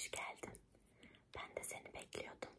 Hoş geldin. Ben de seni bekliyordum.